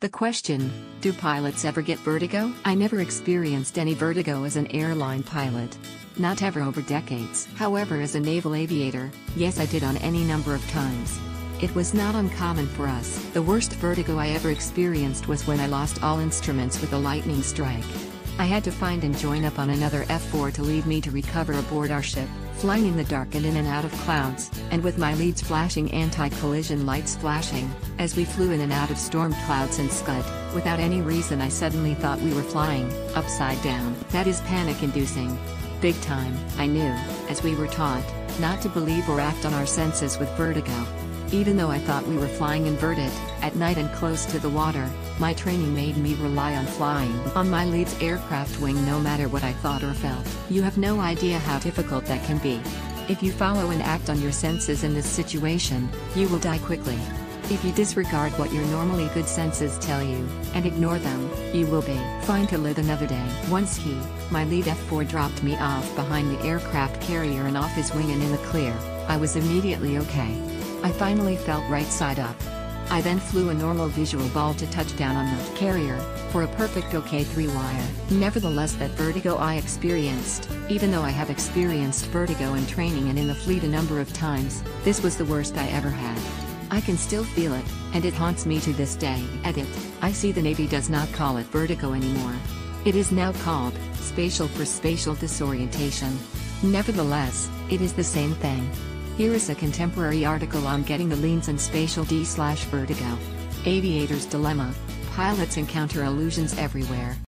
The question Do pilots ever get vertigo? I never experienced any vertigo as an airline pilot. Not ever over decades. However, as a naval aviator, yes, I did on any number of times. It was not uncommon for us. The worst vertigo I ever experienced was when I lost all instruments with a lightning strike. I had to find and join up on another F4 to lead me to recover aboard our ship, flying in the dark and in and out of clouds, and with my leads flashing anti-collision lights flashing, as we flew in and out of storm clouds and scud, without any reason I suddenly thought we were flying, upside down. That is panic-inducing. Big time, I knew, as we were taught, not to believe or act on our senses with vertigo. Even though I thought we were flying inverted, at night and close to the water, my training made me rely on flying on my lead's aircraft wing no matter what I thought or felt. You have no idea how difficult that can be. If you follow and act on your senses in this situation, you will die quickly. If you disregard what your normally good senses tell you, and ignore them, you will be fine to live another day. Once he, my lead F4 dropped me off behind the aircraft carrier and off his wing and in the clear, I was immediately okay. I finally felt right side up. I then flew a normal visual ball to touchdown on the carrier, for a perfect OK 3 wire. Nevertheless that vertigo I experienced, even though I have experienced vertigo in training and in the fleet a number of times, this was the worst I ever had. I can still feel it, and it haunts me to this day. Edit, I see the Navy does not call it vertigo anymore. It is now called, spatial for spatial disorientation. Nevertheless, it is the same thing. Here is a contemporary article on getting the leans and spatial D slash vertigo. Aviator's Dilemma. Pilots encounter illusions everywhere.